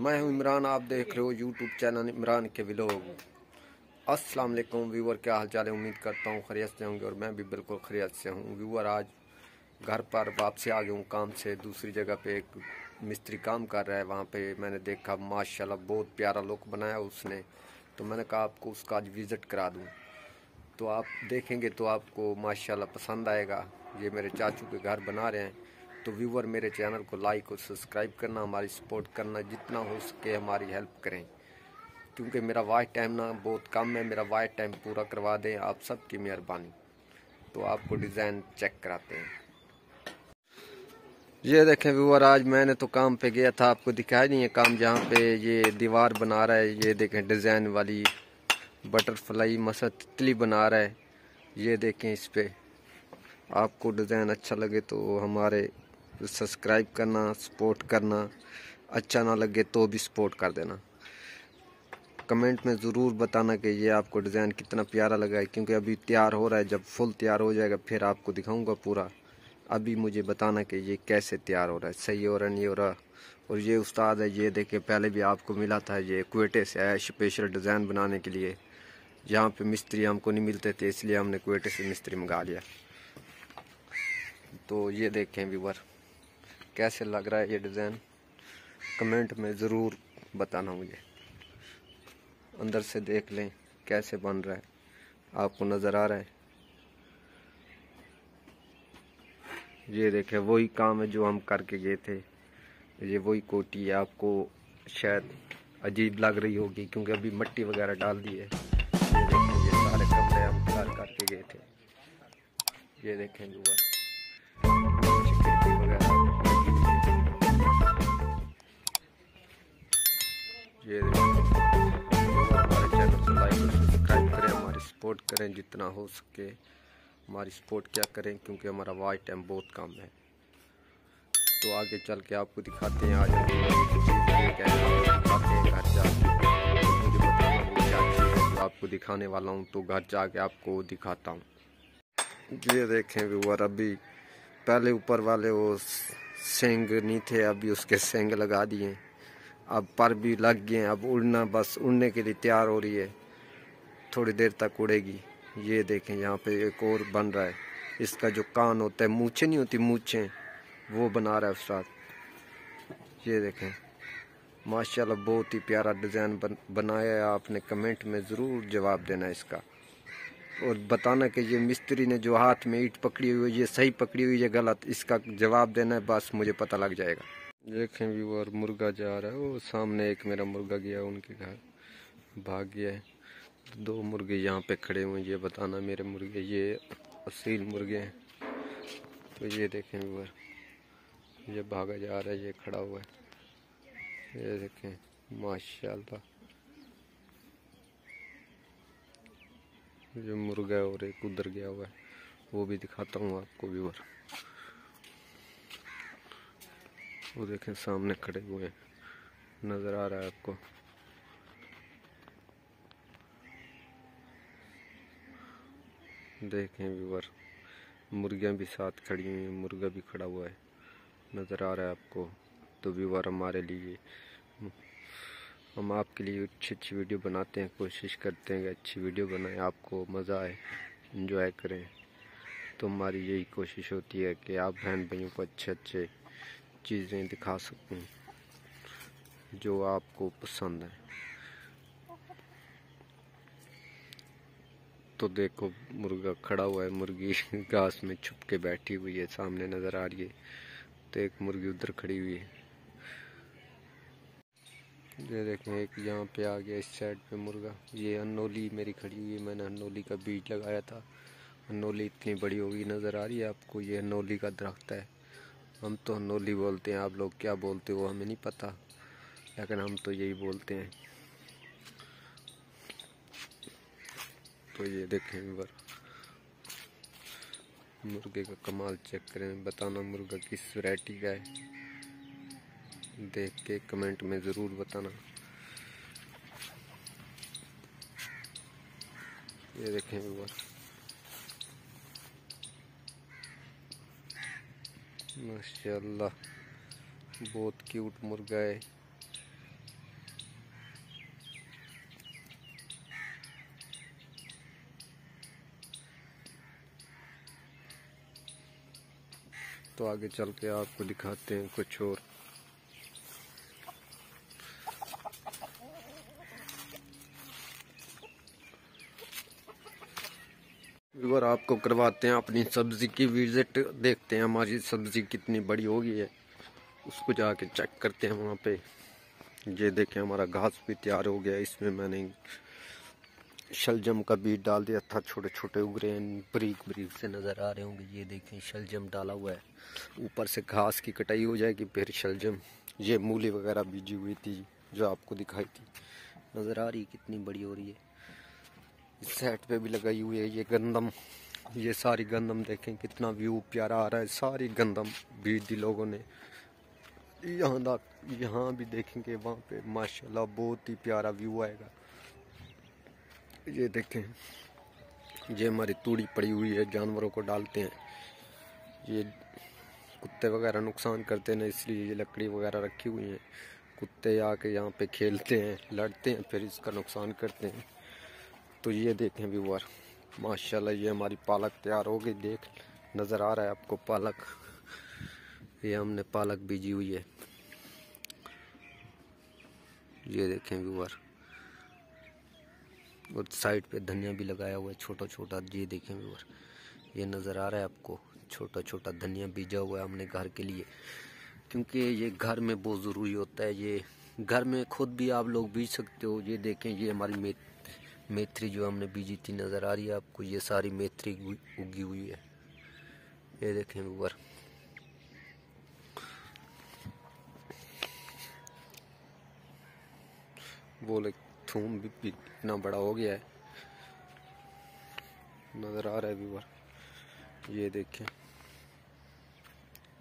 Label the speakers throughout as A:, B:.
A: मैं हूँ इमरान, आप देख रहे हो यूट्यूब चैनल इमरान के व्लॉग अस्सलाम वालेकुम व्यूवर क्या हाल चाल है? उम्मीद करता हूँ खरीत से होंगे और मैं भी बिल्कुल खरीत से हूँ। व्यूवर आज घर पर वापसी आ गया हूँ, काम से दूसरी जगह पे एक मिस्त्री काम कर रहा है, वहाँ पे मैंने देखा, माशाल्लाह, बहुत प्यारा लुक बनाया उसने। तो मैंने कहा, आपको उसका आज विज़िट करा दूँ। तो आप देखेंगे तो आपको माशाल्लाह पसंद आएगा। ये मेरे चाचू के घर बना रहे हैं। तो व्यूवर मेरे चैनल को लाइक और सब्सक्राइब करना, हमारी सपोर्ट करना, जितना हो सके हमारी हेल्प करें। क्योंकि मेरा वाइट टाइम ना बहुत कम है, मेरा वाइट टाइम पूरा करवा दें आप सबकी मेहरबानी। तो आपको डिज़ाइन चेक कराते हैं। ये देखें व्यूवर आज मैंने तो काम पे गया था, आपको दिखाया नहीं है काम जहाँ पे ये दीवार बना रहा है। ये देखें डिज़ाइन वाली बटरफ्लाई मसद तितली बना रहा है। ये देखें इस पर आपको डिज़ाइन अच्छा लगे तो हमारे सब्सक्राइब करना, सपोर्ट करना अच्छा ना लगे तो भी सपोर्ट कर देना। कमेंट में ज़रूर बताना कि ये आपको डिज़ाइन कितना प्यारा लगा है, क्योंकि अभी तैयार हो रहा है, जब फुल तैयार हो जाएगा, फिर आपको दिखाऊँगा पूरा। अभी मुझे बताना कि ये कैसे तैयार हो रहा है, सही हो रहा नहीं हो रहा। और ये उस्ताद है, ये देखिए पहले भी आपको मिला था ये कुवेटे से आया स्पेशल डिज़ाइन बनाने के लिए। यहाँ पे मिस्त्री हमको नहीं मिलते थे, इसलिए हमने कुवेटे से मिस्त्री मंगा लिया। तो ये देखें व्यूवर कैसे लग रहा है ये डिज़ाइन? कमेंट में ज़रूर बताना मुझे। अंदर से देख लें कैसे बन रहा है। आपको नज़र आ रहा है? ये देखें, वही काम है जो हम करके गए थे। ये वही कोटी है, आपको शायद अजीब लग रही होगी क्योंकि अभी मिट्टी वगैरह डाल दी है। ये देखें, ये सारे कपड़े हम तैयार करके गए थे। ये देखें व्यूवर करें जितना हो सके। हमारी सपोर्ट क्या करें, क्योंकि हमारा वाइट टाइम बहुत कम है। तो आगे चल के आपको दिखाते हैं आज घर आपको दिखाने वाला हूँ तो घर जाके आपको दिखाता हूँ। ये देखें व्यूवर अभी पहले ऊपर वाले वो सेंग नहीं थे, अभी उसके सेंग लगा दिए। अब पर भी लग गए अब उड़ना बस उड़ने के लिए तैयार हो रही है। थोड़ी देर तक उड़ेगी। ये देखें यहाँ पे एक और बन रहा है। इसका जो कान होता है मूछे नहीं होती मूछें। वो बना रहा है उस्ताद। ये देखें। माशाल्लाह बहुत ही प्यारा डिज़ाइन बन, बनाया है आपने। कमेंट में ज़रूर जवाब देना इसका। और बताना कि ये मिस्त्री ने जो हाथ में ईट पकड़ी हुई है ये सही पकड़ी हुई है गलत? इसका जवाब देना है बस मुझे पता लग जाएगा। देखें व्यूअर मुर्गा जा रहा है। वो सामने एक मेरा मुर्गा गया उनके घर। भाग गया है। दो मुर्गे यहाँ पे खड़े हुए ये बताना मेरे मुर्गे, ये असील मुर्गे हैं। तो ये देखें व्यूअर ये भागा जा रहा है, ये खड़ा हुआ है। ये देखें, माशाल्लाह। ये मुर्गा और एक उधर गया हुआ है, वो भी दिखाता हूँ आपको व्यूअर वो देखें, सामने खड़े हुए हैं, नज़र आ रहा है आपको। देखें व्यूवर, मुर्गियाँ भी साथ खड़ी हुई हैं, मुर्गा भी खड़ा हुआ है, नज़र आ रहा है आपको। तो व्यूवर, हमारे लिए, हम आपके लिए अच्छी अच्छी वीडियो बनाते हैं, कोशिश करते हैं कि अच्छी वीडियो बनाएँ, आपको मज़ा आए इंजॉय करें। तो हमारी यही कोशिश होती है कि आप बहन भाइयों को अच्छे अच्छे चीज़ें दिखा सकूँ, जो आपको पसंद है। तो देखो, मुर्गा खड़ा हुआ है, मुर्गी घास में छुप के बैठी हुई है, सामने नज़र आ रही है तो एक मुर्गी उधर खड़ी हुई है। ये देखें, एक यहाँ पे आ गया, इस साइड पे मुर्गा। ये अनोली मेरी खड़ी हुई है, मैंने अनोली का बीज लगाया था। अनोली इतनी बड़ी होगी नज़र आ रही है आपको? ये अनोली का दरख्त है। हम तो नोली बोलते हैं, आप लोग क्या बोलते हो हमें नहीं पता, लेकिन हम तो यही बोलते हैं। तो ये देखें बर। मुर्गे का कमाल चेक करें, बताना मुर्गा किस वैरायटी का है। देख के कमेंट में ज़रूर बताना। ये देखें बर। माशाल्लाह, बहुत क्यूट मुर्गा है। तो आगे चल के आपको दिखाते हैं कुछ और। और आपको करवाते हैं अपनी सब्ज़ी की विज़िट देखते हैं हमारी सब्ज़ी कितनी बड़ी हो गई है। उसको जाके चेक करते हैं वहाँ पे। ये देखें हमारा घास भी तैयार हो गया इसमें मैंने शलजम का बीज डाल दिया, था छोटे छोटे उगरे बरीक बरीक से नज़र आ रहे होंगे। ये देखें, शलजम डाला हुआ है। ऊपर से घास की कटाई हो जाएगी, फिर शलजम। ये मूली वगैरह बीजी हुई थी, जो आपको दिखाई थी। नज़र आ रही कितनी बड़ी हो रही है। इस साइड पे भी लगाई हुई है ये गंदम। ये सारी गंदम देखें, कितना व्यू प्यारा आ रहा है। सारी गंदम बीज दी लोगों ने। यहाँ यहाँ भी देखेंगे, वहाँ पे माशाल्लाह बहुत ही प्यारा व्यू आएगा। ये देखें, ये हमारी तूड़ी पड़ी हुई है, जानवरों को डालते हैं। ये कुत्ते वगैरह नुकसान करते हैं इसलिए ये लकड़ी वगैरह रखी हुई है। कुत्ते आके यहाँ पे खेलते हैं, लड़ते हैं, फिर इसका नुकसान करते हैं। तो ये देखें व्यूवर माशाल्लाह ये हमारी पालक तैयार हो गई। देख, नज़र आ रहा है आपको पालक। ये हमने पालक बीजी हुई है। ये देखें व्यूवर और साइड पे धनिया भी लगाया हुआ है छोटा छोटा ये देखें व्यूवर ये नज़र आ रहा है आपको छोटा छोटा धनिया बीजा हुआ है हमने घर के लिए, क्योंकि ये घर में बहुत ज़रूरी होता है, ये घर में खुद भी आप लोग बीज सकते हो, ये देखें, ये हमारी मे मेथरी जो हमने बीजी थी नज़र आ रही है आपको, ये सारी मेथरी उगी हुई है, ये देखें ऊपर बोले थूम भी, इतना बड़ा हो गया है। नज़र आ रहा है व्यूवर ये देखें।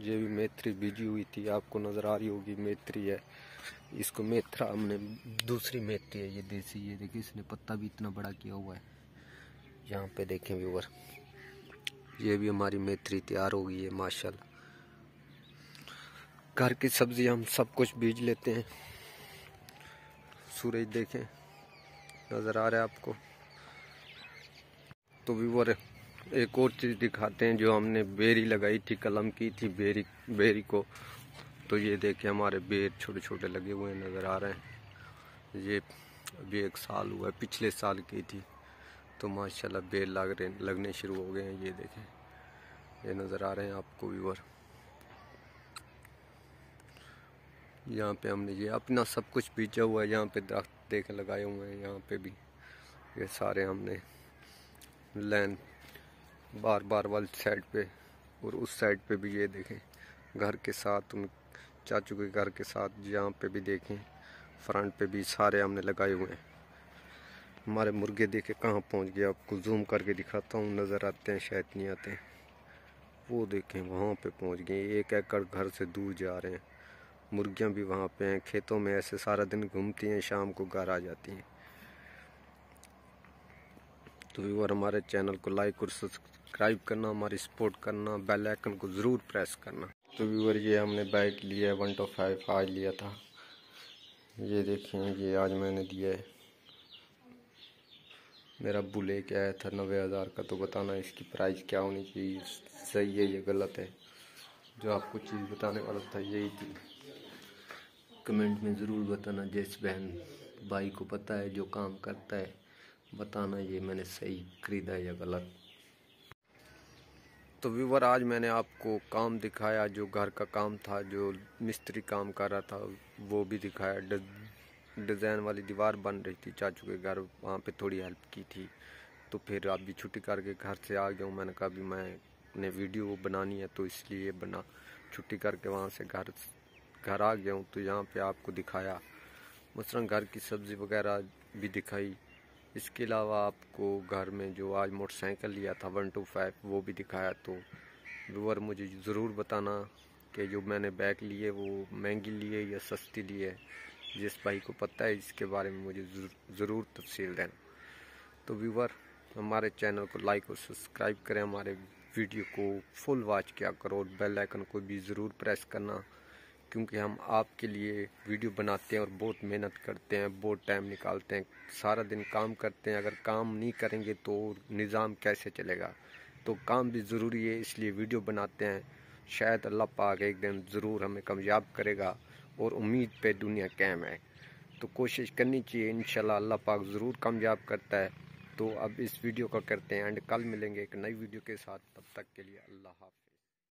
A: ये भी मेथरी बीजी हुई थी। आपको नज़र आ रही होगी मेथरी है। इसको मेथरा हमने दूसरी मेथी है। ये देसी ये देखिए इसने पत्ता भी इतना बड़ा किया हुआ है। यहाँ पे देखें व्यूवर ये भी हमारी मेथरी तैयार हो गई है माशाल्लाह। घर की सब्ज़ी हम सब कुछ बीज लेते हैं। सूरज देखें, नज़र आ रहा है आपको। तो व्यूवर एक और चीज़ दिखाते हैं जो हमने बेरी लगाई थी, कलम की थी बेरी बेरी को। तो ये देखें हमारे बेर छोटे छोटे लगे हुए नज़र आ रहे हैं। ये अभी एक साल हुआ पिछले साल की थी। तो माशाल्लाह बेर लग रहे, लगने शुरू हो गए हैं, ये देखें। ये नज़र आ रहे हैं आपको व्यूवर यहाँ पे हमने ये अपना सब कुछ बीजा हुआ है, यहाँ पे दरख्त देख लगाए हुए हैं, यहाँ पे भी ये सारे हमने लैन बार बार वाली साइड पे और उस साइड पे भी ये देखें। घर के साथ उन चाचू के घर के साथ यहाँ पे भी देखें। फ्रंट पे भी सारे हमने लगाए हुए हैं। हमारे मुर्गे देखे कहाँ पहुँच गए, आपको जूम करके दिखाता हूँ, नज़र आते हैं, शायद नहीं आते हैं। वो देखें वहाँ पे पहुँच गए, एक एकड़ घर से दूर जा रहे हैं। मुर्गियाँ भी वहाँ पे हैं, खेतों में ऐसे सारा दिन घूमती हैं, शाम को घर आ जाती हैं। तो व्यूअर, हमारे चैनल को लाइक और सब्सक्राइब करना, हमारी सपोर्ट करना बेल आइकन को ज़रूर प्रेस करना। तो व्यूवर ये हमने बाइक लिया है वन टू फाइव आज लिया था। ये देखें ये आज मैंने दिया है। मेरा अब्बू लेके आया था नबे हज़ार का तो बताना इसकी प्राइस क्या होनी चाहिए। सही है, ये गलत है। जो आपको चीज़ बताने वाला था, यही थी। कमेंट में ज़रूर बताना, जिस बहन भाई को पता है, जो काम करता है, बताना ये मैंने सही ख़रीदा या गलत। तो व्यूवर, आज मैंने आपको काम दिखाया, जो घर का काम था, जो मिस्त्री काम कर रहा था, वो भी दिखाया। डिज़ाइन वाली दीवार बन रही थी, चाचू के घर वहाँ पे थोड़ी हेल्प की थी। तो फिर आप भी छुट्टी करके घर से आ गया हूँ, मैंने कहा भी मैंने वीडियो बनानी है तो इसलिए बना। छुट्टी करके वहाँ से घर घर आ गया हूँ तो यहाँ पे आपको दिखाया। मसलन घर की सब्ज़ी वगैरह भी दिखाई। इसके अलावा आपको घर में जो आज मोटरसाइकिल लिया था, वन टू फाइव, वो भी दिखाया। तो व्यूअर मुझे ज़रूर बताना कि जो मैंने बैग लिए, वो महँगी लिए या सस्ती लिए। जिस भाई को पता है, इसके बारे में मुझे ज़रूर तफसील देना तो व्यूवर हमारे चैनल को लाइक और सब्सक्राइब करें। हमारे वीडियो को फुल वॉच किया करो और बेल आइकन को भी ज़रूर प्रेस करना। क्योंकि हम आपके लिए वीडियो बनाते हैं और बहुत मेहनत करते हैं, बहुत टाइम निकालते हैं, सारा दिन काम करते हैं। अगर काम नहीं करेंगे तो निज़ाम कैसे चलेगा? तो काम भी ज़रूरी है, इसलिए वीडियो बनाते हैं। शायद अल्लाह पाक एक दिन ज़रूर हमें कामयाब करेगा और उम्मीद पे दुनिया कैम है। तो कोशिश करनी चाहिए इन अल्लाह पाक ज़रूर कामयाब करता है। तो अब इस वीडियो का करते हैं एंड, कल मिलेंगे एक नई वीडियो के साथ। तब तक के लिए अल्लाह हाफ़